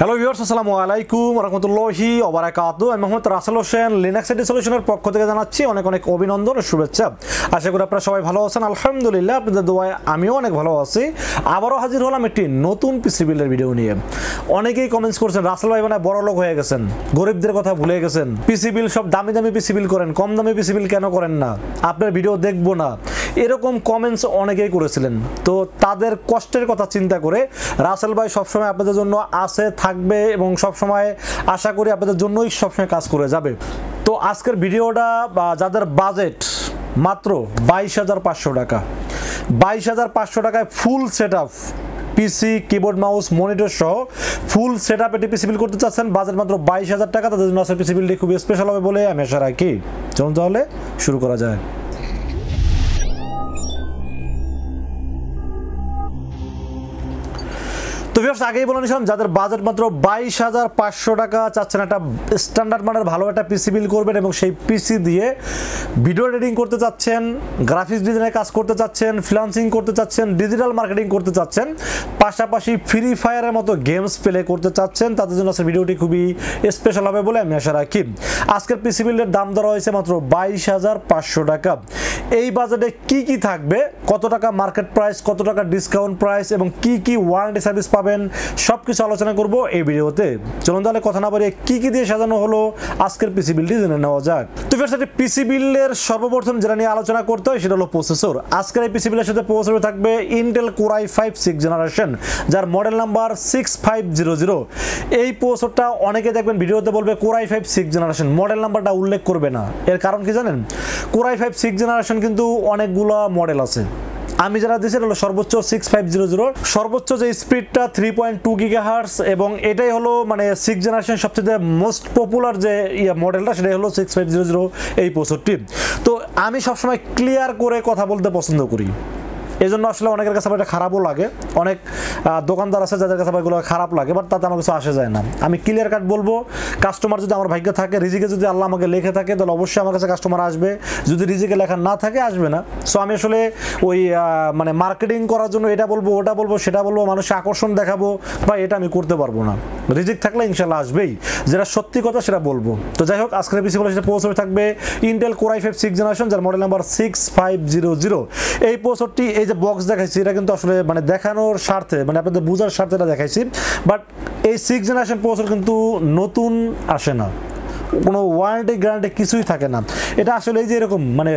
Hello viewers আসসালামু আলাইকুম রহমতুল্লাহি ওবারাকাতু আমি মোহাম্মদ রাসেল হোসেন লিনাক্স এডি সলিউশনের পক্ষ থেকে জানাচ্ছি অনেক অনেক অভিনন্দন ও শুভেচ্ছা। আশা করি আপনারা সবাই ভালো আছেন। আলহামদুলিল্লাহ, আপনাদের দোয়ায় আমিও অনেক ভালো আছি। আবারও হাজির হলাম একটি নতুন পিসি বিলের ভিডিও নিয়ে। অনেকেই কমেন্টস করছেন, রাসেল ভাই মানে বড় লোক হয়ে গেছেন, গরিবদের কথা ভুলে গেছেন। পিসি বিল সব দামি দামি পিসি বিল করেন, কম দামি পিসি বিল কেন করেন না? আপনার ভিডিও দেখব না। এরকম কমেন্টস অনেকেই করেছিলেন। তো তাদের কষ্টের কথা চিন্তা করে রাসেল ভাই সবসময় আপনাদের জন্য আছে থাকবে এবং সবসময় আশা করি আপনাদের জন্যই সবসময় কাজ করে যাবে। তো আজকের ভিডিওটা যাদের বাজেট মাত্র বাইশ হাজার পাঁচশো টাকা, বাইশ হাজার পাঁচশো টাকায় full set up PC keyboard mouse monitor সহ ফুল সেট আপ এটি পিসি বিল করতে চাচ্ছেন। বাজেট মাত্র বাইশ হাজার টাকা, তাদের জন্য আজকের পিসি বিলটি খুবই স্পেশাল হবে বলে আমি আশা রাখি। চলুন তাহলে শুরু করা যায়। তো ভিউয়ার্স আগেই বলে নিয়েছিলাম, যাদের বাজেট মাত্র বাইশ হাজার পাঁচশো টাকা চাচ্ছেন, একটা স্ট্যান্ডার্ড মানের ভালো একটা পিসি বিল করবেন এবং সেই পিসি দিয়ে ভিডিও এডিটিং করতে চাচ্ছেন গ্রাফিক্স ডিজাইনের কাজ করতে চাচ্ছেন ফ্রিলান্সিং করতে চাচ্ছেন ডিজিটাল মার্কেটিং করতে চাচ্ছেন, পাশাপাশি ফ্রি ফায়ারের মতো গেমস প্লে করতে চাচ্ছেন, তাদের জন্য আজকের ভিডিওটি খুবই স্পেশাল হবে বলে আমি আশা রাখি। আজকের পিসি বিলের দাম ধরা হয়েছে মাত্র বাইশ হাজার পাঁচশো টাকা। এই বাজেটে কি কি থাকবে? কত টাকা মার্কেট প্রাইস কত টাকা ডিসকাউন্ট প্রাইস এবং কি কি ওয়ারেন্টি সার্ভিস পাবেন সব কিছু আলোচনা করব এই ভিডিওতে। চলুন তাহলে কথা না বাড়িয়ে কি কি দিয়ে সাজানো হলো আজকের পিসি বিলটি জেনে নেওয়া যাক। তো ফের সাথে পিসি বিলের সর্বপ্রথম যেটা নিয়ে আলোচনা করতে হয়, সেটা হলো প্রসেসর আজকের এই পিসি বিলের সাথে প্রসেসর থাকবে Intel core i five six generation যার model number six five zero zero এই প্রসেসরটা অনেকে দেখবেন ভিডিওতে বলবে core i five six generation model নাম্বারটা উল্লেখ করবে না। এর কারণ কি জানেন? কোরাই ফাইভ সিক্স জেনারেশন কিন্তু অনেকগুলো মডেল আছে। আমি যারা দিয়েছি হলো সর্বোচ্চ সিক্স ফাইভ জিরো জিরো সর্বোচ্চ যে স্পিডটা থ্রি পয়েন্ট টু গিগা এবং এটাই হলো মানে সিক্স জেনারেশন সবচেয়ে মোস্ট পপুলার যে ইয়ে মডেলটা সেটাই হলো সিক্স ফাইভ জিরো জিরো এই প্রসেসরটি। তো আমি সবসময় ক্লিয়ার করে কথা বলতে পছন্দ করি। এই জন্য আসলে অনেকের কাছে আবার এটা খারাপও লাগে। অনেক দোকানদার আছে যাদের কাছে এগুলো খারাপ লাগে বাট তাতে আমার কিছু আসে যায় না। আমি ক্লিয়ার কাট বলব কাস্টমার যদি আমার ভাগ্যে থাকে, রিজিকে যদি আল্লাহ আমাকে লেখে থাকে, তাহলে অবশ্যই আমার কাছে কাস্টমার আসবে। যদি রিজিকে লেখা না থাকে, আসবে না। সো আমি আসলে ওই মানে মার্কেটিং করার জন্য এটা বলব, ওটা বলব, সেটা বলব মানুষের আকর্ষণ দেখাবো, বা এটা আমি করতে পারব না। রিজিক থাকলে ইনশাল্লাহ আসবেই। যেটা সত্যি কথা সেটা বলব। তো যাই হোক, আজকের পিসি বলে সেটা পৌঁছবে থাকবে Intel core i five six generation যার model number six five zero zero এই প্রসেসরটি এই যে বক্স দেখাইছি, এটা কিন্তু আসলে মানে দেখানোর স্বার্থে মানে আপনাদের বোঝার স্বার্থে এটা দেখাইছি। বাট এই সিক্স জেনারেশন প্রসেসর কিন্তু নতুন আসে না। কোনো ওয়ারেন্টি গ্যারান্টি কিছুই থাকে না। এটা আসলে এই যে এরকম মানে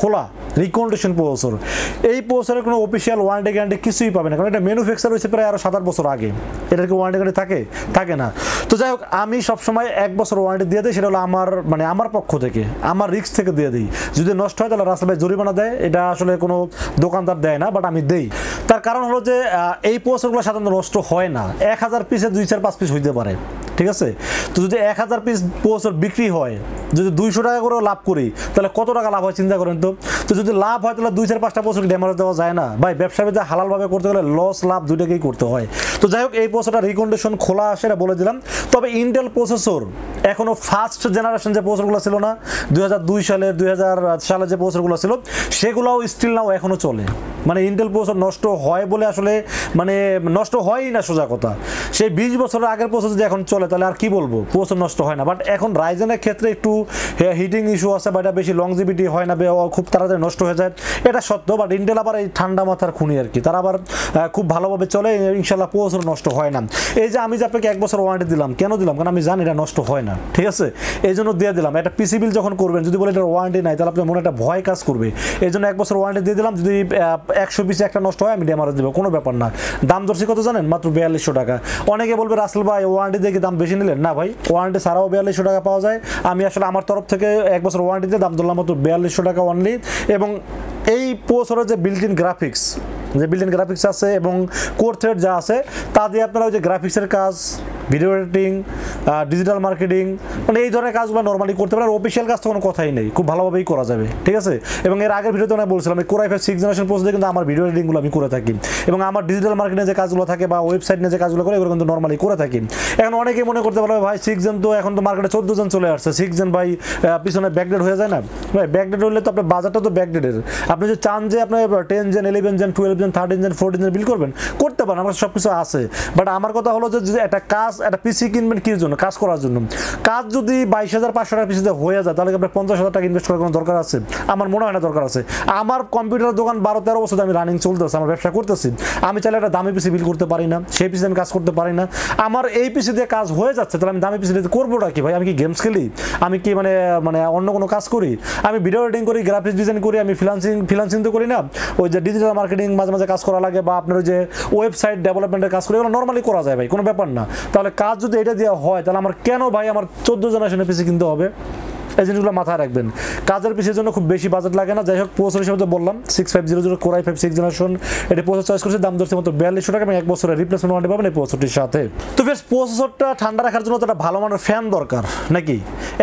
খোলা রিকন্ডিশন প্রসেসর এই প্রসেসরের কোনো অফিসিয়াল ওয়ারেন্টি গ্যারান্টি কিছুই পাবে না। কারণ এটা ম্যানুফ্যাকচার হয়েছে প্রায় আরও সাত আট বছর আগে। এটার কি ওয়ারেন্টি গ্যারান্টি থাকে? থাকে না। তো যাই হোক, আমি সবসময় এক বছর ওয়ারেন্টি দিয়ে দিই, সেটা হলো আমার মানে আমার পক্ষ থেকে, আমার রিস্ক থেকে দিয়ে দিই। যদি নষ্ট হয়, তাহলে রাস্তা ভাই জরিমানা দেয়। এটা আসলে কোনো দোকানদার দেয় না বাট আমি দেই। তার কারণ হলো যে এই প্রসেসরগুলো সাধারণত নষ্ট হয় না। এক হাজার পিসে দুই চার, পাঁচ পিস হইতে পারে। ঠিক আছে? তো যদি এক হাজার পিস প্রসেসর বিক্রি হয়, যদি দুইশো টাকা করেও লাভ করি, তাহলে কত টাকা লাভ হয় চিন্তা করেন তো? তো যদি লাভ হয়, তাহলে দুই চার পাঁচটা প্রসেসর ড্যামেজ দেওয়া যায় না? ভাই ব্যবসা বাণিজ্য হালালভাবে করতে গেলে লস লাভ দুইটাকেই করতে হয়। তো যাই হোক, এই প্রসেসরটা রিকন্ডিশন খোলা সেটা বলে দিলাম। তবে ইন্টেল প্রসেসর এখনও ফার্স্ট জেনারেশন যে প্রসেসরগুলো ছিল না, দুই হাজার দুই সালে দুই সালে যে প্রসেসরগুলো ছিল, সেগুলোও স্টিল নাও এখনও চলে। মানে ইন্টেল প্রসেসর নষ্ট হয় বলে আসলে মানে নষ্ট হয়ই না সোজা কথা। সেই বিশ বছরের আগের প্রসেসর যদি এখন চলে তাহলে আর কি বলব? প্রসেসর নষ্ট হয় না। বাট এখন রাইজেনের ক্ষেত্রে একটু হিটিং ইস্যু আছে বা এটা বেশি লংজিবিটি হয় না খুব তাড়াতাড়ি নষ্ট হয়ে যায়। এটা সত্য বাট ইন্টেল আবার এই ঠান্ডা মাথার খুনি আর কি। তারা আবার খুব ভালোভাবে চলে ইনশাল্লাহ প্রসেসর নষ্ট হয় না। এই যে আমি যে আপনাকে এক বছর ওয়ারেন্টি দিলাম, কেন দিলাম? কারণ আমি জানি এটা নষ্ট হয় না, ঠিক আছে? এই জন্য দিয়ে দিলাম। একটা পিসি বিল যখন করবেন, যদি বলে এটার ওয়ারেন্টি নাই, তাহলে আপনার মনে একটা ভয় কাজ করবে। এই জন্য এক বছর ওয়ারেন্টি দিয়ে দিলাম, যদি একশো পিসে একটা নষ্ট হয়, আমি ডেমারে দেবো, কোনো ব্যাপার না। দাম দর্শি কত জানেন? মাত্র বিয়াল্লিশশো টাকা। অনেকে বলবে, রাসেল ভাই ওয়ারেন্টি দিয়ে দাম বেশি নিলেন না ভাই ওয়ারেন্টি ছাড়াও বিয়াল্লিশশো টাকা পাওয়া যায়। আমি আসলে আমার তরফ থেকে এক বছর ওয়ারেন্টিতে দাম ধরলাম মাত্র বিয়াল্লিশশো টাকা অনলি এবং এই প্রসেসরের যে ইন গ্রাফিক্স যে বিল্ডিং গ্রাফিক্স আছে এবং কোর থ্রেড যা আছে, তা দিয়ে আপনারা ওই যে গ্রাফিক্সের কাজ ভিডিও এডিটিং ডিজিটাল মার্কেটিং মানে এই ধরনের কাজগুলো নর্মালি করতে পারেন অফিসিয়াল কাজ তো কোনো কথাই নেই। খুব ভালোভাবেই করা যাবে। ঠিক আছে? এবং এর আগের ভিডিওতে আমি বলছিলাম কোরাই ফাইভ সিক্স জেনারেশন পোস্টে কিন্তু আমার ভিডিও এডিটিংগুলো আমি করে থাকি। এবং আমার ডিজিটাল মার্কেটিং যে কাজগুলো থাকে বা ওয়েবসাইট নিয়ে যে কাজগুলো করে, এগুলো কিন্তু নর্মালি করে থাকি। এখন অনেকেই মনে করতে পারবে ভাই সিক্স জন তো এখন তো মার্কেটে চোদ্দ জন চলে আসছে। সিক্স জন ভাই পিছনে ব্যাকডেট হয়ে যায় না? ভাই ব্যাকডেট হলে তো আপনার বাজারটা তো ব্যাকডেটের আপনি যদি চান যে আপনার ten gen eleven gen twelve gen thirteen gen fourteen gen build করবেন, করতে পারেন। আমার সব কিছু আছে। বাট আমার কথা হলো যে একটা কাজ একটা পিসি কিনবেন কির জন্য? কাজ করার জন্য। কাজ যদি বাইশ হাজার পাঁচশো টাকা পিসিতে হয়ে যায়, তাহলে আপনার পঞ্চাশ হাজার টাকা ইনভেস্ট করার কোনো দরকার আছে? আমার মনে হয় না দরকার আছে। আমার কম্পিউটার দোকান বারো তেরো বছর আমি রানিং চলতেছে, আমার ব্যবসা করতেছি। আমি চাইলে একটা দামি পিসি বিল করতে পারি না, সেই পিসি আমি কাজ করতে পারি না। আমার এই পিসি দিয়ে কাজ হয়ে যাচ্ছে, তাহলে আমি দামি পিসি দিয়ে করবোটা কি ভাই? আমি কি গেমস খেলি? আমি কি মানে মানে অন্য কোনো কাজ করি? আমি ভিডিও এডিটিং করি গ্রাফিক্স ডিজাইন করি, আমি ফ্রিলান্সিং ফ্রিলান্সিং তো করি না। ওই যে ডিজিটাল মার্কেটিং মাঝে মাঝে কাজ করা লাগে, বা আপনার ওই যে ওয়েবসাইট ডেভেলপমেন্টের কাজ করি, এগুলো নর্মালি করা যায় ভাই, কোনো ব্যাপার না। তাহলে কাজ যদি এটা দেওয়া হয়, তাহলে আমার কেন ভাই আমার চোদ্দ জেনারেশনের পিসি কিনতে হবে? এই জিনিসগুলো মাথায় রাখবেন। কাজের পিসের জন্য খুব বেশি বাজেট লাগে না। যাই হোক প্রসেসর হিসেবে তো বললাম six five zero zero core i five six generation এটি প্রসেসর চয়েস করেছে, দাম ধরছে মতো বিয়াল্লিশশো টাকা এবং এক বছরের রিপ্লেসমেন্ট ওয়ারেন্টি পাবেন এই প্রসেসরটির সাথে। তো বেশ প্রসেসরটা ঠান্ডা রাখার জন্য তো একটা ভালো মানের ফ্যান দরকার, নাকি?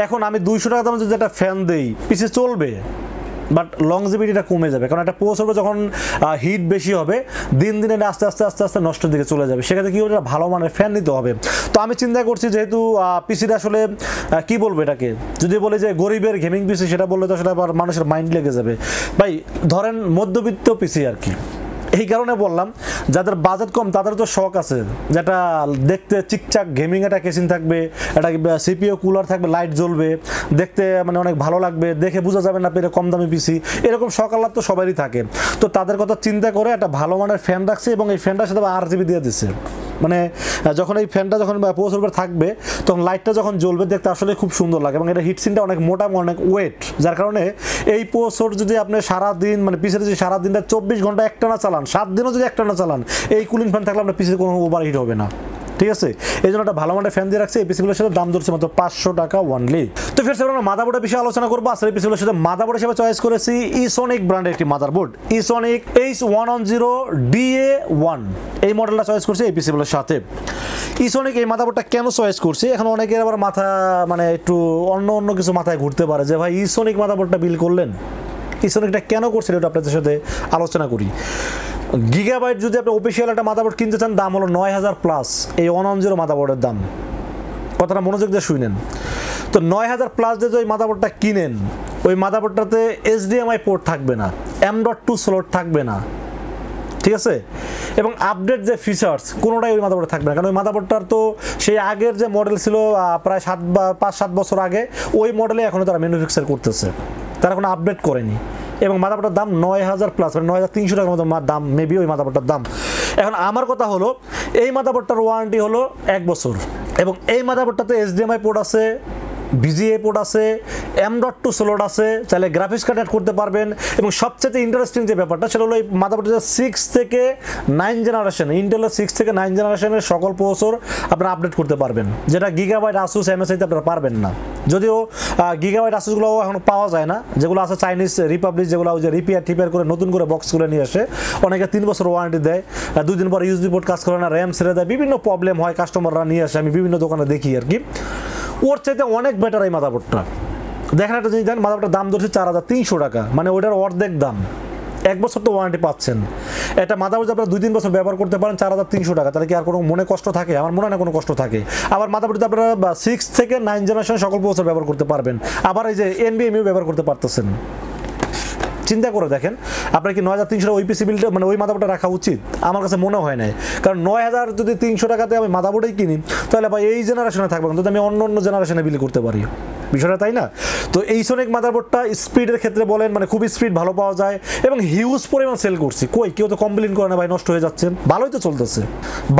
এখন আমি দুইশো টাকা দামে যদি একটা ফ্যান দেই, পিসে চলবে? বাট লংজিভিটিটা কমে যাবে। কারণ একটা প্রসেসর যখন হিট বেশি হবে, দিন দিনে আস্তে আস্তে আস্তে আস্তে নষ্টের দিকে চলে যাবে। সেক্ষেত্রে কী হবে ভালো মানের ফ্যান নিতে হবে। তো আমি চিন্তা করছি যেহেতু পিসিটা আসলে কি বলব এটাকে? যদি বলে যে গরিবের গেমিং পিসি সেটা বললে তো সেটা আবার মানুষের মাইন্ড লেগে যাবে। ভাই, ধরেন মধ্যবিত্ত পিসি আর কি। এই কারণে বললাম, যাদের বাজেট কম, তাদের তো শখ আছে। যেটা দেখতে চিকচাক গেমিং একটা কেসিন থাকবে, একটা সিপিও কুলার থাকবে লাইট জ্বলবে, দেখতে মানে অনেক ভালো লাগবে, দেখে বোঝা যাবে না পেরে কম দামি পিসি এরকম শখ আহ্লাদ তো সবারই থাকে। তো তাদের কথা চিন্তা করে একটা ভালো মানের ফ্যান রাখছে এবং এই ফ্যানটার সাথে আর জিবি দিয়ে দিচ্ছে। মানে যখন এই ফ্যানটা যখন পোস্টের উপরে থাকবে, তখন লাইটটা যখন জ্বলবে, দেখতে আসলে খুব সুন্দর লাগে এবং এটা হিটসিনটা অনেক মোটা, অনেক ওয়েট যার কারণে এই পোস্টর যদি আপনি সারাদিন মানে পিসের যদি সারাদিনটা চব্বিশ ঘণ্টা একটানা চালান, সাত দিনও যদি একটানা চালান, এই কুলিং ফ্যান থাকলে আপনার পিসের কোনো ওভার হিট হবে না। ঠিক আছে? এই জন্য একটা ভালো মানের ফ্যান দিয়ে রাখছে, এই পিসিগুলোর সাথে দাম ধরছে মাত্র পাঁচশো টাকা ওয়ানলি তো ফের আমরা মাদাবোর্ডের বিষয়ে আলোচনা করব। আসলে এই পিসিগুলোর সাথে মাদাবোর্ড হিসেবে চয়েস করেছি ইসোনিক ব্র্যান্ডের একটি motherboard Esonic H one one zero DA one এই মডেলটা চয়েস করছে এই পিসিগুলোর সাথে। ইসোনিক এই মাদাবোর্ডটা কেন চয়েস করছে? এখন অনেকের আবার মাথা মানে একটু অন্য অন্য কিছু মাথায় ঘুরতে পারে যে, ভাই ইসোনিক মাদাবোর্ডটা বিল করলেন? ইসোনিকটা কেন করছেন? এটা আপনাদের সাথে আলোচনা করি। গিগাবাইট যদি আপনি অফিসিয়াল একটা মাদাবোর্ড কিনতে চান, দাম হলো নয় হাজার প্লাস এই ওয়ান জিরো মাদাবোর্ডের দাম। কথাটা মনোযোগ দিয়ে শুনেন। তো নয় হাজার প্লাস দিয়ে যদি মাদাবোর্ডটা কিনেন, ওই মাদাবোর্ডটাতে এইচডিএমআই পোর্ট থাকবে না এম ডট টু স্লট থাকবে না। ঠিক আছে? এবং আপডেট যে ফিচার্স কোনোটাই ওই মাদাবোর্ডে থাকবে না। কারণ ওই মাদাবোর্ডটার তো সেই আগের যে মডেল ছিল প্রায় সাত বা, পাঁচ সাত বছর আগে, ওই মডেলে এখনও তারা ম্যানুফ্যাকচার করতেছে। তারা কোনো আপডেট করেনি। এবং মাদাবোর্ডের দাম নয় হাজার প্লাস মানে নয় হাজার তিনশো টাকার মতো দাম মেবি ওই মাদাবোর্ডটার দাম। এখন আমার কথা হলো, এই মাদাবোর্ডটার ওয়ারেন্টি হলো এক বছর। এবং এই মাথাাবোটটাতে H D M I port আছে ভিজিএ পোর্ট আছে এম ডট টু স্লোট আছে, চাইলে গ্রাফিক্স কার্ড অ্যাড করতে পারবেন। এবং সবচেয়ে ইন্টারেস্টিং যে ব্যাপারটা সেটা হলো এই মাদারবোর্ডের সিক্স থেকে নাইন জেনারেশন ইন্টেলের সিক্স থেকে নাইন জেনারেশনের সকল প্রসেসর আপনারা আপডেট করতে পারবেন। যেটা গিগাবাইট আসুস এমএসআইতে আপনারা পারবেন না। যদিও গিগাবাইট আসুসগুলো এখন পাওয়া যায় না। যেগুলো আছে চাইনিজ রিপাবলিক যেগুলো ওই যে রিপেয়ার টিপেয়ার করে নতুন করে বক্স করে নিয়ে আসে, অনেকে তিন বছর ওয়ারেন্টি দেয়। দুই দিন পর ইউজবি পোর্ট কাজ করে না র্যাম ছেড়ে দেয়। বিভিন্ন প্রবলেম হয় কাস্টমাররা নিয়ে আসে। আমি বিভিন্ন দোকানে দেখি আর কি। ওর চাইতে অনেক বেটার এই মাদাবোর্ডটা দেখেন একটা জিনিস দেন মাদাবোর্ডটার দাম ধরছে চার হাজার তিনশো টাকা মানে ওটার অর্ধেক দাম। এক বছর তো ওয়ারেন্টি পাচ্ছেন। একটা মাদাবোর্ড আপনারা দুই তিন বছর ব্যবহার করতে পারেন চার হাজার তিনশো টাকা, তাহলে কি আর কোনো মনে কষ্ট থাকে? আমার মনে হয় না কোনো কষ্ট থাকে। আবার মাদাবোর্ড আপনারা সিক্স থেকে নাইন জেনারেশন সকল বছর ব্যবহার করতে পারবেন। আবার এই যে এনবিএমইউ ব্যবহার করতে পারতেছেন। চিন্তা করে দেখেন, আপনার কি নয় হাজার তিনশো ওই পিসি বিলটা মানে ওই মাদাবোর্ডটা রাখা উচিত? আমার কাছে মনে হয় নাই। কারণ নয় হাজার যদি তিনশো টাকাতে আমি মাদাবোর্ডেই কিনি, তাহলে ভাই এই জেনারেশনে থাকবে যদি আমি অন্য অন্য জেনারেশনে বিল করতে পারি। বিষয়টা তাই না? তো এই সোনিক মাদারবোর্ডটা স্পিডের ক্ষেত্রে বলেন মানে খুব স্পিড ভালো পাওয়া যায় এবং হিউজ পরিমাণ সেল করছি। কই, কেউ তো কমপ্লেন করে না ভাই, নষ্ট হয়ে যাচ্ছে ভালোই তো চলতেছে।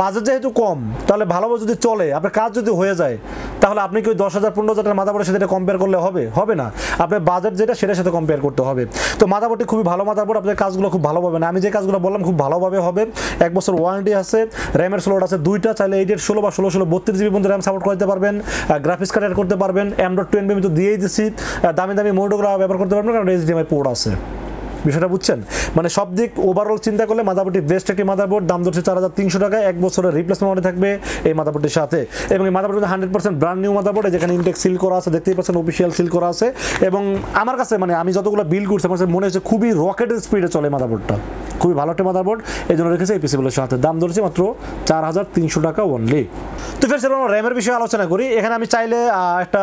বাজেট যেহেতু কম, তাহলে ভালোভাবে যদি চলে, আপনার কাজ যদি হয়ে যায়, তাহলে আপনি কি ওই দশ হাজার, পনেরো হাজার মাদাবোর্ডের সাথে এটা কম্পেয়ার করলে হবে? হবে না। আপনার বাজেট যেটা, সেটার সাথে কম্পেয়ার করতে হবে। তো মাদাবোর্ডটি খুবই ভালো মাদাবোর্ড আপনার কাজগুলো খুব ভালোভাবে না আমি যে কাজগুলো বললাম, খুব ভালোভাবে হবে। এক বছর ওয়ারেন্টি আছে র্যামের স্লোট আছে দুইটা, চাইলে এইটের ষোলো বা ষোলো ষোলো, বত্রিশ জিবি পর্যন্ত র্যাম সাপোর্ট করতে পারবেন গ্রাফিক্স কার্ড করতে পারবেন ডট টু এনবি তো দিয়েই দিচ্ছি দামি দামি মোডোগুলো ব্যবহার করতে পারবেন কারণ এইচডিএমআই পোর্ট আছে। বিষয়টা বুঝছেন? মানে সব দিক ওভারঅল চিন্তা করলে মাদাবোর্ডটি বেস্ট একটি মাদারবোর্ড, দাম ধরছে চার হাজার তিনশো টাকা এক বছরের রিপ্লেসমেন্ট থাকবে এই মাদাবোর্ডের সাথে। এবং এই motherboard hundred percent brand new motherboard যেখানে ইনটেক সিল করা আছে, দেখতেই পাচ্ছেন অফিসিয়াল সিল করা আছে। এবং আমার কাছে মানে আমি যতগুলো বিল করছি, আমার মনে হচ্ছে খুবই রকেটের স্পিডে চলে মাদাবোর্ডটা খুবই ভালো একটা মাদারবোর্ড, এই জন্য রেখেছে এই সাথে। দাম ধরেছে মাত্র চার হাজার তিনশো টাকা অনলি তো ফের সেরকম র্যামের বিষয়ে আলোচনা করি। এখানে আমি চাইলে একটা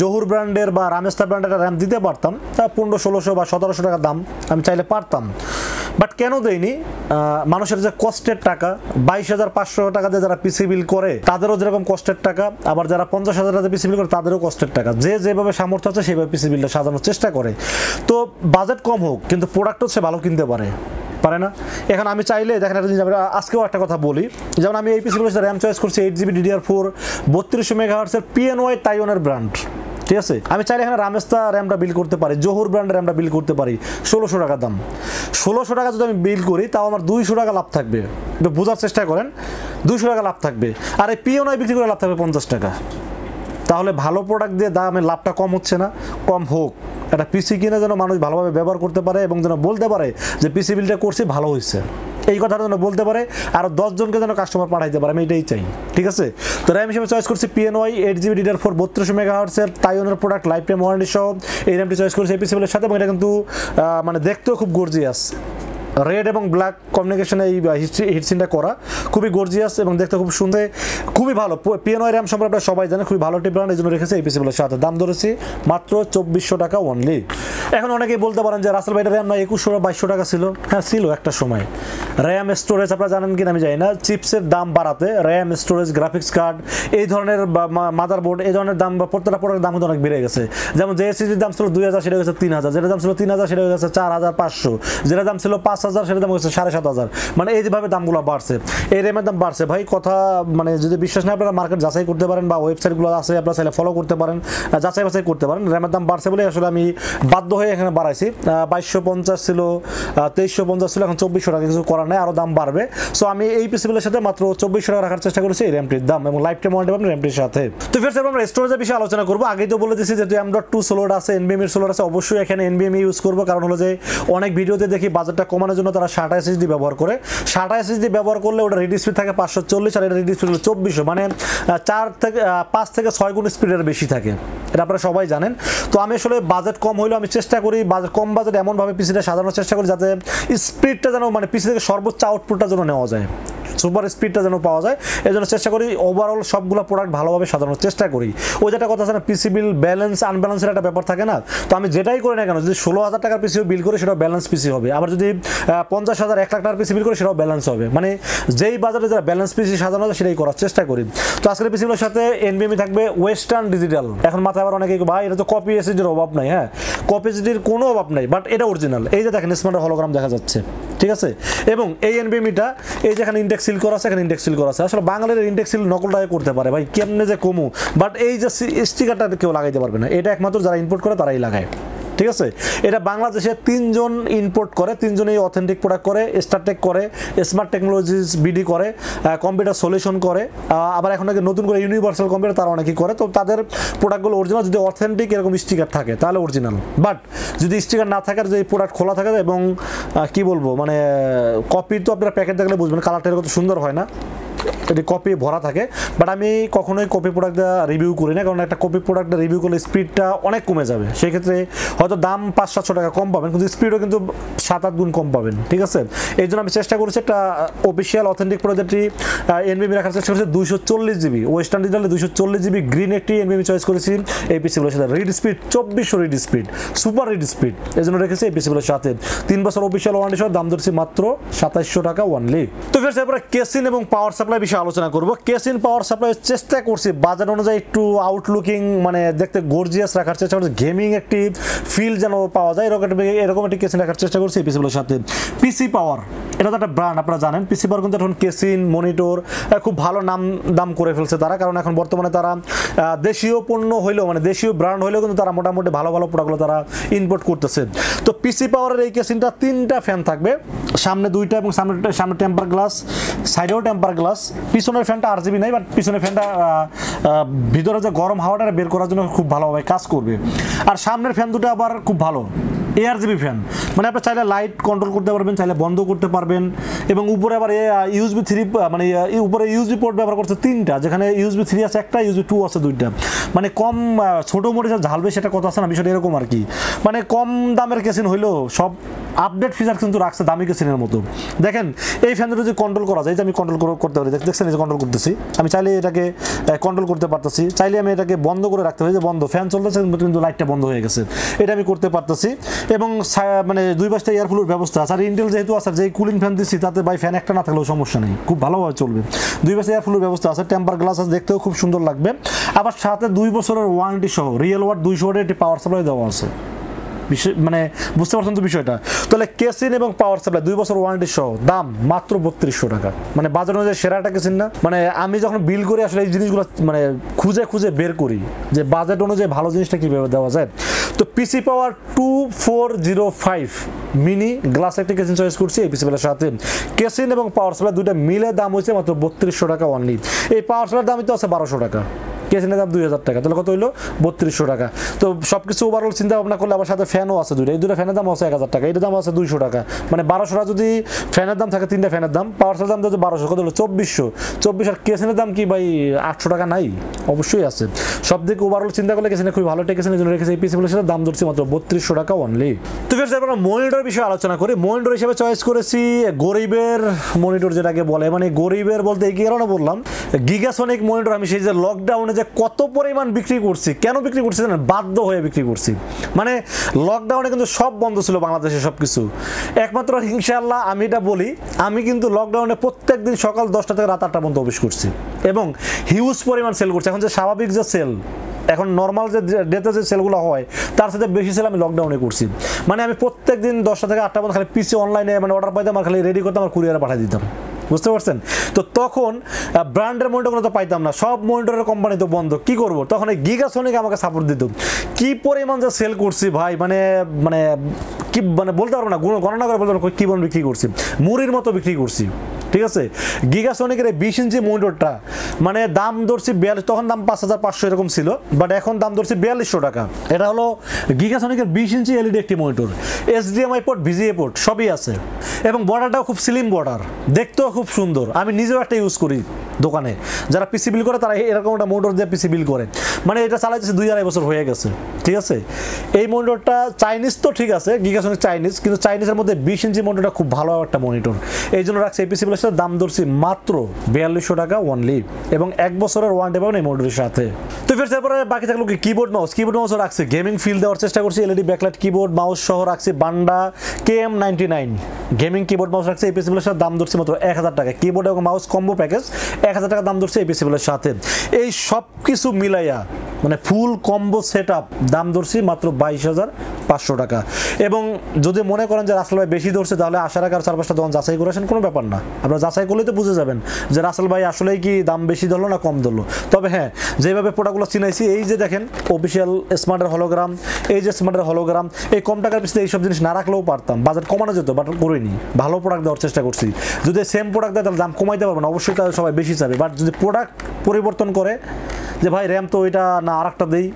জহুর ব্র্যান্ডের বা রামেস্তা ব্র্যান্ডের র্যাম দিতে পারতাম। তা পনেরো, ষোলোশো বা সতেরোশো টাকা দাম। আমি চাইলে পারতাম। বাট কেন দেয়নি মানুষের যে কষ্টের টাকা, বাইশ হাজার পাঁচশো টাকা দিয়ে যারা পিসি বিল করে, তাদেরও যেরকম কষ্টের টাকা, আবার যারা পঞ্চাশ হাজার টাকা পিসি বিল করে, তাদেরও কষ্টের টাকা। যে যেভাবে সামর্থ্য আছে, সেভাবে পিসি বিলটা সাজানোর চেষ্টা করে। তো বাজেট কম হোক, কিন্তু প্রোডাক্টও সে ভালো কিনতে পারে। পারে না? এখন আমি চাইলে, দেখেন একটা জিনিস আমি আজকেও একটা কথা বলি। যেমন আমি এই পিসিগুলোর সাথে র্যাম চয়েস করছি এইট জিবি ডিডিআর ফোর বত্রিশশো মেগা হার্সের পিএনওয়াই তাইওয়ানের ব্র্যান্ড ঠিক আছে? আমি চাইলে এখানে রামেস্তা র্যামটা বিল করতে পারি, জোহর ব্র্যান্ডের র্যামটা বিল করতে পারি, ষোলোশো টাকা দাম। ষোলোশো টাকা যদি আমি বিল করি, তাও আমার দুইশো টাকা লাভ থাকবে। বোঝার চেষ্টা করেন, দুইশো টাকা লাভ থাকবে। আর এই পিওনআই বিক্রি করে লাভ থাকবে পঞ্চাশ টাকা। তাহলে ভালো প্রোডাক্ট দিয়ে দামে লাভটা কম হচ্ছে না, কম হোক। একটা পিসি কিনে যেন মানুষ ভালোভাবে ব্যবহার করতে পারে এবং যেন বলতে পারে যে পিসি বিলটা করছি, ভালো হয়েছে। এই কথাটা যেন বলতে পারে, আর দশজনকে যেন কাস্টমার পাঠাইতে পারে, আমি এটাই চাই, ঠিক আছে? তো র্যাম হিসেবে চয়েস করছি PNY eight GB DDR four বত্রিশ মেগা হার্টসের তাইওনের প্রোডাক্ট লাইফ টাইম ওয়ারেন্টি সহ, এই র্যামটি চয়েস করেছি এই পিসি বিলের সাথে এবং এটা কিন্তু মানে দেখতেও খুব গর্জিয়াস রেড এবং ব্ল্যাক কমিউনিকেশনে এই হিটসিনটা করা। খুবই গর্জিয়াস এবং দেখতে খুব সুন্দর। খুবই ভালো। পিএনওয়াই র্যাম সম্পর্কে আপনারা সবাই জানেন, খুবই ভালো একটি ব্র্যান্ড এই জন্য রেখেছে এই পিসিগুলোর সাথে দাম ধরেছি মাত্র চব্বিশশো টাকা অনলি এখন অনেকেই বলতে পারেন যে, রাসেল ভাইটা র্যাম না একুশশো বাইশশো টাকা ছিল। হ্যাঁ ছিল একটা সময়। র্যাম স্টোরেজ আপনারা জানেন কিনা, আমি জানি না। চিপসের দাম বাড়াতে র্যাম স্টোরেজ গ্রাফিক্স কার্ড এই ধরনের মাদারবোর্ড এই ধরনের দাম বা প্রত্যেকটা প্রোডাক্টের দাম কিন্তু অনেক বেড়ে গেছে। যেমন যে দাম ছিল দুই হাজার, সেটা গেছে তিন হাজার। যেটা দাম ছিল তিন হাজার, সেটা গেছে চার হাজার পাঁচশো। যেটা দাম ছিল পাঁচ হাজার সেটা দাম হয়েছে সাড়ে সাত হাজার। মানে এই যেভাবে দামগুলো বাড়ছে, এই র্যামের দাম বাড়ছে। ভাই, কথা মানে যদি বিশ্বাস না আপনারা মার্কেট যাচাই করতে পারেন বা ওয়েবসাইটগুলো আছে, আপনারা চাইলে ফলো করতে পারেন যাচাই বাছাই করতে পারেন। র্যামের দাম বাড়ছে বলে আসলে আমি বাধ্য হয়ে এখানে বাড়াইছি। বাইশশো পঞ্চাশ ছিল তেইশশো পঞ্চাশ ছিল, এখন চব্বিশশো টাকা, কিছু করার নেই আরও দাম বাড়বে। সো আমি এই পিসিগুলোর সাথে মাত্র চব্বিশশো টাকা রাখার চেষ্টা করেছি, এই র্যামটির দাম এবং লাইফ টাইম ওয়ারেন্টি পাবেন র্যামটির সাথে। তো ফের আমরা স্টোরেজের বিষয়ে আলোচনা করব। আগেই তো বলে দিচ্ছি যেহেতু এম ডট টু সোলোড আছে এনবিএম এর সোলোড আছে, অবশ্যই এখানে এনবিএম ইউজ করব। কারণ হলো যে অনেক ভিডিওতে দেখি বাজেটটা কমানোর জন্য তারা ষাট এসএসডি ব্যবহার করে। ষাট এসএসডি ব্যবহার করলে ওটা রিড স্পিড থাকে পাঁচশো চল্লিশ আর এটা রিড স্পিড হলো চব্বিশশো। মানে চার থেকে পাঁচ থেকে ছয় গুণ স্পিডের বেশি থাকে। এটা আপনারা সবাই জানেন। তো আমি আসলে বাজেট কম হইলেও আমি চেষ্টা করি বাজেট কম বাজেট এমনভাবে পিসিটা সাজানোর চেষ্টা করি যাতে স্পিডটা যেন মানে পিসি থেকে সর্বোচ্চ আউটপুটটা যেন নেওয়া যায়। সুপার স্পিডটা যেন পাওয়া যায়। এই জন্য চেষ্টা করি ওভারঅল সবগুলো প্রোডাক্ট ভালোভাবে সাজানোর চেষ্টা করি। ওই যেটা কথা আছে না পিসি বিল ব্যালেন্স আনব্যালেন্সের একটা ব্যাপার থাকে না? তো আমি যেটাই করি না কেন, যদি ষোলো হাজার টাকার পিসি বিল করি সেটাও ব্যালেন্স পিসি হবে। আবার যদি পঞ্চাশ হাজার, এক লাখ টাকার পিসি বিল করি সেটাও ব্যালেন্স হবে। মানে যেই বাজারে যারা ব্যালেন্স পিসি সাজানো যায় সেটাই করার চেষ্টা করি। তো আজকের পিসিগুলোর সাথে এনবিএমি থাকবে ওয়েস্টার্ন ডিজিটাল এখন মাথায় আবার অনেকে ভাই, এটা তো কপি এসিডির অভাব নাই হ্যাঁ? কপি এসিডির কোনো অভাব নাই বাট এটা অরিজিনাল এই যে দেখেন স্মার্ট হলোগ্রাম দেখা যাচ্ছে। ঠিক আছে? এবং এই এন এনবিএমিটা এই যেখানে ইন্ডেক্স সিল করা সেখানে ইন্ডেক্স সিল করা আছে। আসলে বাঙালির ইন্ডেক্স সিল নকলটাই করতে পারে ভাই, কেমনে যে কমু। বাট এই যে স্টিকারটা কেউ লাগাইতে পারবে না। এটা একমাত্র যারা ইম্পোর্ট করে, তারাই লাগায়। ঠিক আছে? এটা বাংলাদেশে তিনজন ইম্পোর্ট করে তিনজন এই অথেন্টিক প্রোডাক্ট করে স্টারটেক করে স্মার্ট টেকনোলজিস বিডি করে কম্পিউটার সলিউশন করে আবার এখন নতুন করে ইউনিভার্সাল কম্পিউটার তারা অনেকেই করে। তো তাদের প্রোডাক্টগুলো অরিজিনাল যদি অথেন্টিক এরকম স্টিকার থাকে, তাহলে অরিজিনাল বাট যদি স্টিকার না থাকে, যদি প্রোডাক্ট খোলা থাকে এবং কি বলব মানে কপি তো আপনারা প্যাকেট দেখলে বুঝবেন কালারটা এরকম সুন্দর হয় না। এটি কপি ভরা থাকে। বাট আমি কখনোই কপি প্রোডাক্ট রিভিউ করি না, কারণ একটা কপি প্রোডাক্ট রিভিউ করলে স্পিডটা অনেক কমে যাবে। সেই ক্ষেত্রে হয়তো দাম পাঁচ, সাতশো টাকা কম পাবেন, কিন্তু স্পিডও কিন্তু সাত, আট গুণ কম পাবেন, ঠিক আছে? এই জন্য আমি চেষ্টা করেছি একটা অফিসিয়াল অথেন্টিক প্রোডাক্টটি এনবিবি রাখার চেষ্টা করেছি, দুইশো চল্লিশ জিবি ওয়েস্টার্ন ডিজিটালে দুইশো চল্লিশ জিবি গ্রিন একটি এনবিবি চয়েস করেছি এই সাথে রিড স্পিড চব্বিশশো read speed super read speed এই জন্য রেখেছি এই পিসিগুলোর সাথে তিন বছর অফিসিয়াল ওয়ারেন্টি সহ দাম ধরছি মাত্র সাতাইশশো টাকা ওয়ানলি তো ফের এরপরে কেসিন এবং পাওয়ার সাপ্লাই বিষয়ে আলোচনা করব। কেসিন পাওয়ার সাপ্লাই চেষ্টা করছি। বাজার অনুযায়ী একটু আউটলুকিং মানে দেখতে গর্জিয়াস রাখার চেষ্টা করছি। গেমিং একটি ফিল যেন পাওয়া যায়। এরকম এরকম একটি কেসিন রাখার চেষ্টা করছি পিসিগুলোর সাথে। পিসি পাওয়ার এটা তো একটা ব্র্যান্ড আপনারা জানেন। পিসি পাওয়ার কিন্তু এখন কেসিন মনিটর খুব ভালো নাম, দাম করে ফেলছে তারা। কারণ এখন বর্তমানে তারা দেশীয় পণ্য হইলেও মানে দেশীয় ব্র্যান্ড হইলেও কিন্তু তারা মোটামুটি ভালো ভালো প্রোডাক্টগুলো তারা ইম্পোর্ট করতেছে। তো পিসি পাওয়ারের এই কেসিনটা তিনটা ফ্যান থাকবে। সামনে দুইটা এবং সামনে সামনে টেম্পার গ্লাস সাইডেও টেম্পার গ্লাস পিছনের ফ্যানটা আর জিবি নাই বাট পিছনের ফ্যানটা ভিতরে যে গরম হাওয়াটা বের করার জন্য খুব ভালোভাবে কাজ করবে। আর সামনের ফ্যান দুটো আবার খুব ভালো এয়ার জিবি ফ্যান। মানে আপনি চাইলে লাইট কন্ট্রোল করতে পারবেন, চাইলে বন্ধ করতে পারবেন, এবং উপরে আবার ইউজবি থ্রি মানে উপরে ইউজবি পোর্ট ব্যবহার করছে তিনটা, যেখানে ইউজবি থ্রি আছে একটা ইউজবি টু আছে দুইটা। মানে কম ছোটো মোটে যা ঝালবে সেটা কথা আছে না, বিষয়টা এরকম আর কি। মানে কম দামের কেসিন হইলেও সব আপডেট ফিচার কিন্তু রাখছে দামি কেসিনের মতো। দেখেন, এই ফ্যানটা যদি কন্ট্রোল করা যায় যে আমি কন্ট্রোল করতে পারি, দেখ- দেখছেন এই যে কন্ট্রোল করতেছি। আমি চাইলে এটাকে কন্ট্রোল করতে পারতেছি। চাইলে আমি এটাকে বন্ধ করে রাখতে পারি যে বন্ধ। ফ্যান চলতেছে, কিন্তু লাইটটা বন্ধ হয়ে গেছে। এটা আমি করতে পারতেছি। এবং মানে দুই পাশটা এয়ার ফ্লুর ব্যবস্থা আছে। আর ইন্টেল যেহেতু আছে যে কুলিং ফ্যান দিচ্ছি তাতে ভাই ফ্যান একটা না থাকলেও সমস্যা নেই। খুব ভালোভাবে চলবে। দুই পাশে এয়ার ফ্লুর ব্যবস্থা আছে। টেম্পার গ্লাস আছে, দেখতেও খুব সুন্দর লাগবে। আবার সাথে দুই বছরের ওয়ারেন্টি সহ রিয়েল ওয়াট দুইশো ওয়াটের একটি পাওয়ার সাপ্লাই দেওয়া আছে। মানে বুঝতে পারছেন তো বিষয়টা? তাহলে কেসিন এবং পাওয়ার সাপ্লাই, দুই বছর ওয়ারেন্টি সহ, দাম মাত্র বত্রিশশো টাকা। মানে বাজার অনুযায়ী সেরাটা কেসিন না? মানে আমি যখন বিল করি আসলে এই জিনিসগুলো মানে খুঁজে খুঁজে বের করি, যে বাজেট অনুযায়ী ভালো জিনিসটা কীভাবে দেওয়া যায়। তো PC power two four zero five mini glass একটি কেসিন চয়েস করছি, এই পিসি পাওয়ার সাথে। কেসিন এবং পাওয়ার সাপ্লাই দুইটা মিলে দাম হয়েছে মাত্র বত্রিশশো টাকা অনলি এই পাওয়ার সাপ্লাইয়ের দামই তো আছে বারোশো টাকা। কেসিনের দাম দুই হাজার টাকা। তাহলে কত হইল? বত্রিশশো টাকা। তো সব কিছু ওভারঅল চিন্তা ভাবনা করলে আমার সাথে ফ্যানও আছে দুইটা। এই দুটো ফ্যানের দাম আছে এক হাজার টাকা। এটার দাম আছে দুইশো টাকা। মানে বারোশো টাকা যদি ফ্যানের দাম থাকে, তিনটা ফ্যানের দাম। পাওয়ার দাম যদি বারোশো, কত হলো? চব্বিশশো। চব্বিশ আর কেসিনের দাম কি ভাই আটশো টাকা নাই? অবশ্যই আছে। সব দিকে ওভারঅল চিন্তা করলে কেসিনে খুবই ভালো টেকেছেন জন্য রেখেছে এই পিসি বলে দাম ধরছি মাত্র বত্রিশশো টাকা অনলি তো ফের আমরা মনিটর বিষয়ে আলোচনা করি। মনিটর হিসেবে চয়েস করেছি গরিবের মনিটর যেটাকে বলে। মানে গরিবের বলতে এই কারণে বললাম? গিগাসনিক মনিটর আমি সেই যে লকডাউনে যে কত পরিমাণ বিক্রি করছি? কেন বিক্রি করছি জানেন? বাধ্য হয়ে বিক্রি করছি। মানে লকডাউনে কিন্তু সব বন্ধ ছিল বাংলাদেশে সব কিছু একমাত্র ইনশাআল্লাহ আমি এটা বলি, আমি কিন্তু লকডাউনে প্রত্যেক দিন সকাল দশটা থেকে রাত আটটা পর্যন্ত অফিস করছি। এবং হিউজ পরিমাণ সেল করছি। এখন যে স্বাভাবিক যে সেল এখন নর্মাল যে ডেতে যে সেলগুলো হয়, তার সাথে বেশি সেল আমি লকডাউনে করছি। মানে আমি প্রত্যেক দিন দশটা থেকে আটটা পর্যন্ত খালি পিসি অনলাইনে মানে অর্ডার পাইতাম আর খালি রেডি করতাম আর কুরিয়ারে পাঠিয়ে দিতাম। বুঝতে পারছেন? তো তখন ব্র্যান্ডের মনিটরগুলো তো পাইতাম না। সব মনিটরের কোম্পানি তো বন্ধ। কি করব? তখন এই গিগাসনিক আমাকে সাপোর্ট দিত। কি পরিমাণ যে সেল করছি ভাই মানে মানে কি মানে বলতে পারব না গণনা করে বলতে পারব কী বিক্রি করছি। মুড়ির মতো বিক্রি করছি। ঠিক আছে? গিগাসনিকের এই বিশ ইঞ্চি মনিটরটা মানে দাম ধরছি বিয়াল্লিশ, তখন দাম পাঁচ হাজার পাঁচশো এরকম ছিল বাট এখন দাম ধরছি বিয়াল্লিশশো টাকা। এটা হলো গিগাসনিকের বিশ ইঞ্চি এলইডি একটি monitor HDMI port VGA port সবই আছে। এবং বর্ডারটাও খুব স্লিম বর্ডার দেখতেও খুব সুন্দর। আমি নিজেও একটা ইউজ করি দোকানে। যারা পিসি বিল করে, তারা এরকম একটা মোটর দিয়ে পিসি বিল করে। মানে এটা চালাইতেছে দুই আড়াই বছর হয়ে গেছে, ঠিক আছে? এই মনিটরটা চাইনিজ তো ঠিক আছে গিগাসনিক চাইনিজ কিন্তু চাইনিজের মধ্যে বিশ ইঞ্চি মনিটরটা খুব ভালো একটা মনিটর এই জন্য রাখছে এই পিসি বিলের দাম ধরছি মাত্র বিয়াল্লিশশো টাকা ওনলি এবং এক বছরের ওয়ারেন্টি পাবেন এই মনিটরের সাথে। তো ফের তারপরে বাকি থাকল কি? কিবোর্ড মাউস কিবোর্ড মাউসও রাখছে। গেমিং ফিল দেওয়ার চেষ্টা করছি। এলইডি ব্যাকলাইট কিবোর্ড মাউস সহ রাখছি বান্ডা K M ninety nine gaming keyboard mouse রাখছে। এই পিসিগুলোর সাথে দাম ধরছে মাত্র এক হাজার টাকা। কিবোর্ড এবং মাউস কম্বো প্যাকেজ এক হাজার টাকা দাম ধরছে এই পিসিগুলোর সাথে। এই সব কিছু মিলাইয়া মানে ফুল কম্বো সেট আপ দাম ধরছি মাত্র বাইশ হাজার পাঁচশো টাকা। এবং যদি মনে করেন যে রাসেল ভাই বেশি ধরছে, তাহলে আশা রাখার চার পাঁচটা দোকান যাচাই করে আসেন, কোনো ব্যাপার না। আপনারা যাচাই করলেই তো বুঝে যাবেন যে রাসেল ভাই আসলেই কি দাম বেশি ধরলো না কম ধরলো। তবে হ্যাঁ যেভাবে প্রোডাক্টগুলো চিনাইছি, এই যে দেখেন অফিসিয়াল স্মার্টের হলোগ্রাম এই যে স্মার্টের হলোগ্রাম এই কম টাকার পিছনে এইসব জিনিস না রাখলেও পারতাম। বাজার কমানো যেত বাট করিনি। ভালো প্রোডাক্ট দেওয়ার চেষ্টা করছি। যদি সেম প্রোডাক্ট দেয়, তাহলে দাম কমাইতে পারব না। অবশ্যই তাহলে সবাই বেশি চাবে। বাট যদি প্রোডাক্ট পরিবর্তন করে যে ভাই র্যাম তো এটা না আর একটা দেই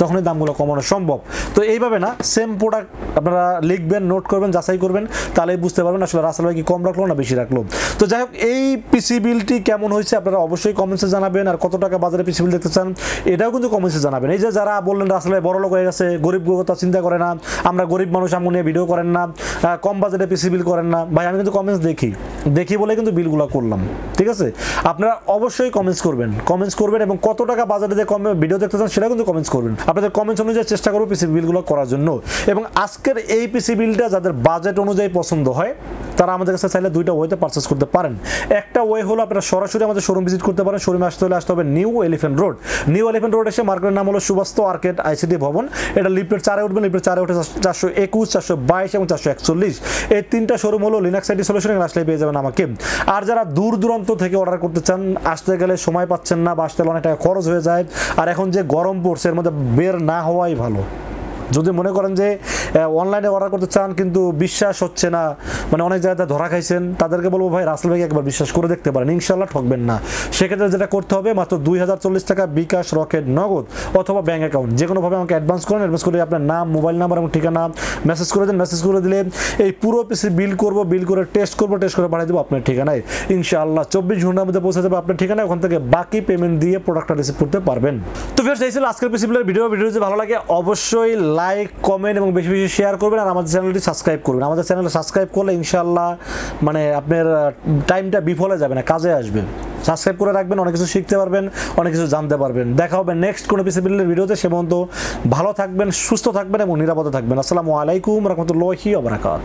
তখনই দামগুলো কমানো সম্ভব। তো এইভাবে না সেম প্রোডাক্ট আপনারা লিখবেন নোট করবেন, যাচাই করবেন, তাহলেই বুঝতে পারবেন আসলে রাসেল ভাই কি কম রাখল না বেশি রাখল। তো যাই হোক, এই পিসি বিলটি কেমন হয়েছে আপনারা অবশ্যই কমেন্টসে জানাবেন, আর কত টাকা বাজারে পিসি বিল দেখতে চান, এটাও কিন্তু কমেন্টসে জানাবেন। এই যে যারা বললেন রাসেল ভাই বড় লোক হয়ে গেছে, গরিব কথা চিন্তা করে না, আমরা গরিব মানুষ আমু নিয়ে ভিডিও করেন না কম বাজেটে পিসি বিল করেন না। ভাই, আমি কিন্তু কমেন্টস দেখি দেখি বলে কিন্তু বিলগুলো করলাম, ঠিক আছে? আপনারা অবশ্যই কমেন্টস করবেন কমেন্টস করবেন এবং কত টাকা বাজারে যে কমে ভিডিও দেখতে চান সেটা কিন্তু কমেন্টস করবেন। আপনাদের কমেন্টস অনুযায়ী চেষ্টা করব পিসি বিলগুলো করার জন্য। এবং আজকের এই পিসি বিলটা যাদের বাজেট অনুযায়ী পছন্দ হয়, তারা আমাদের কাছে চাইলে দুইটা ওয়েতে পারচেস করতে পারেন। একটা ওয়ে হলো আপনারা সরাসরি আমাদের শোরুম ভিজিট করতে পারেন। শোরুমে আসতে হলে আসতে হবে New Elephant Road New Elephant Road এসে মার্কেটের নাম হলো সুবাস্ত আর্কেট আইসিডি ভবন। এটা লিফটের চারে উঠবেন লিফটের চারে উঠে চারশো একুশ, চারশো বাইশ এবং চারশো একচল্লিশ। এই তিনটা শোরুম হলো লিনাক্স আইটি সলিউশন আসলে পেয়ে যাবেন আমাকে। আর যারা দূর দূরান্ত থেকে অর্ডার করতে চান, আসতে গেলে সময় পাচ্ছেন না বা আসতে অনেক টাকা খরচ হয়ে যায়। আর এখন যে গরম পড়ছে, এর মধ্যে বের না হওয়াই ভালো। যদি মনে করেন যে অনলাইনে অর্ডার করতে চান কিন্তু বিশ্বাস হচ্ছে না মানে অনেক জায়গাতে ধরা খাইছেন, তাদেরকে বলব ভাই রাসেল ভাইকে একবার বিশ্বাস করে দেখতে পারেন ইনশাল্লাহ ঠকবেন না। সেক্ষেত্রে যেটা করতে হবে, মাত্র দুই হাজার চল্লিশ টাকা বিকাশ রকেট নগদ অথবা ব্যাঙ্ক অ্যাকাউন্ট যে কোনোভাবে আমাকে অ্যাডভান্স করেন অ্যাডভান্স করে আপনার নাম মোবাইল নাম্বার এবং ঠিকানা মেসেজ করে দেন মেসেজ করে দিলে এই পুরো পিসি বিল করব বিল করে টেস্ট করব টেস্ট করে পাঠিয়ে দেবো আপনার ঠিকানায়। ইনশাআল্লাহ চব্বিশ ঘণ্টার মধ্যে পৌঁছে যাবে আপনার ঠিকানায়, ওখান থেকে বাকি পেমেন্ট দিয়ে প্রোডাক্টটা রিসিভ করতে পারবেন। তো ফের এই ছিল আজকের পিসি ভিডিও ভিডিও যদি ভালো লাগে, অবশ্যই লাইক কমেন্ট এবং বেশি বেশি শেয়ার করবেন আর আমাদের চ্যানেলটি সাবস্ক্রাইব করবেন। আমাদের চ্যানেল সাবস্ক্রাইব করলে ইনশাল্লাহ মানে আপনার টাইমটা বিফলে যাবে না, কাজে আসবে। সাবস্ক্রাইব করে রাখবেন, অনেক কিছু শিখতে পারবেন, অনেক কিছু জানতে পারবেন। দেখা হবে নেক্সট কোনো পিসি বিল্ডের ভিডিওতে সে পর্যন্ত ভালো থাকবেন, সুস্থ থাকবেন এবং নিরাপদে থাকবেন। আসসালামু আলাইকুম, রহমতুল্লাহি ওবরাকাত